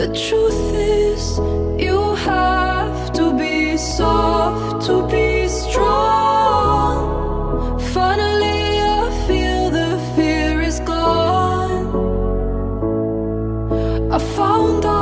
The truth is, you have to be soft to be strong. Finally, I feel the fear is gone. I found out.